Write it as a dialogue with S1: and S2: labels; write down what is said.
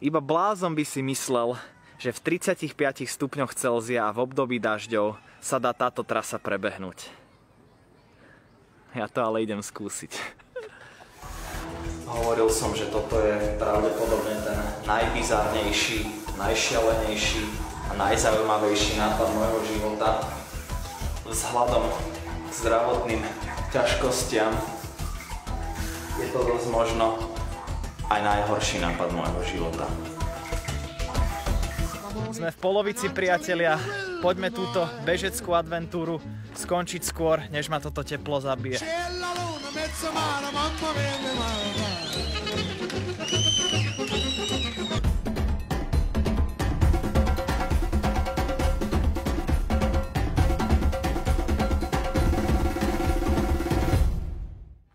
S1: Iba blázon by si myslel, že v 35 stupňoch Celzia a v období dažďov sa dá táto trasa prebehnúť. Ja to ale idem skúsiť. Hovoril som, že toto je pravdepodobne ten najbizarnejší, najšialenejší a najzaujímavejší nápad môjho života vzhľadom zdravotným ťažkostiam. Je to dosť možno aj najhorší nápad môjho života. Sme v polovici, priatelia. Poďme túto bežeckú adventúru skončiť skôr, než ma toto teplo zabije.